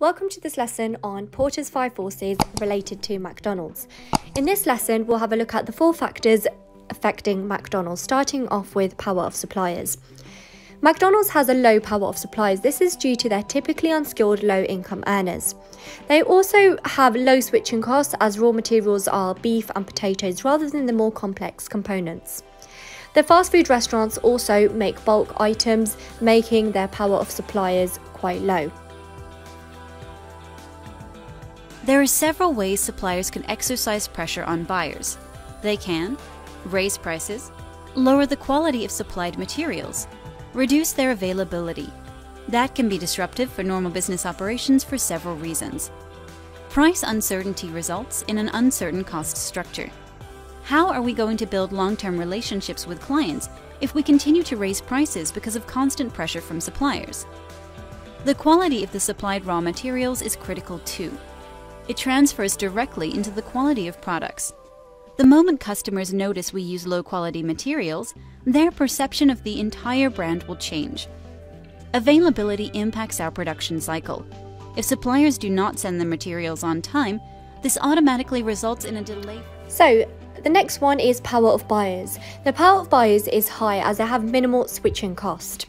Welcome to this lesson on Porter's Five Forces related to McDonald's. In this lesson, we'll have a look at the four factors affecting McDonald's, starting off with power of suppliers. McDonald's has a low power of suppliers. This is due to their typically unskilled low income earners. They also have low switching costs as raw materials are beef and potatoes rather than the more complex components. The fast food restaurants also make bulk items, making their power of suppliers quite low. There are several ways suppliers can exercise pressure on buyers. They can raise prices, lower the quality of supplied materials, reduce their availability. That can be disruptive for normal business operations for several reasons. Price uncertainty results in an uncertain cost structure. How are we going to build long term relationships with clients if we continue to raise prices because of constant pressure from suppliers? The quality of the supplied raw materials is critical too it transfers directly into the quality of products. The moment customers notice we use low quality materials, their perception of the entire brand will change. Availability impacts our production cycle. If suppliers do not send the materials on time, this automatically results in a delay. So, the next one is power of buyers. The power of buyers is high as they have minimal switching cost.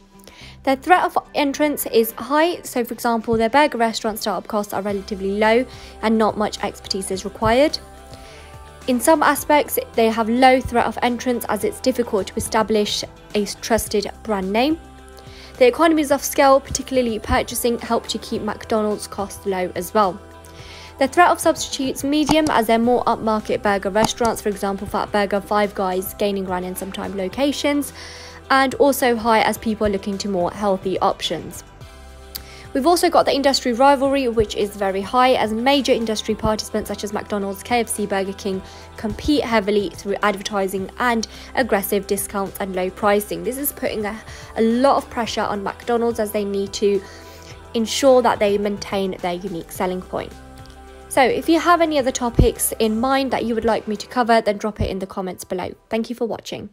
Their threat of entrance is high, so for example, their burger restaurant startup costs are relatively low and not much expertise is required. In some aspects, they have low threat of entrance as it's difficult to establish a trusted brand name. The economies of scale, particularly purchasing, help to keep McDonald's costs low as well. The threat of substitutes medium as they're more upmarket burger restaurants, for example, Fat Burger, Five Guys gaining ground in some time locations, and also high as people are looking to more healthy options. We've also got the industry rivalry, which is very high as major industry participants such as McDonald's, KFC, Burger King compete heavily through advertising and aggressive discounts and low pricing. This is putting a, a lot of pressure on McDonald's as they need to ensure that they maintain their unique selling point. So, if you have any other topics in mind that you would like me to cover, then drop it in the comments below. Thank you for watching.